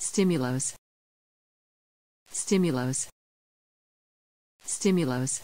stimulos stimulos stimulos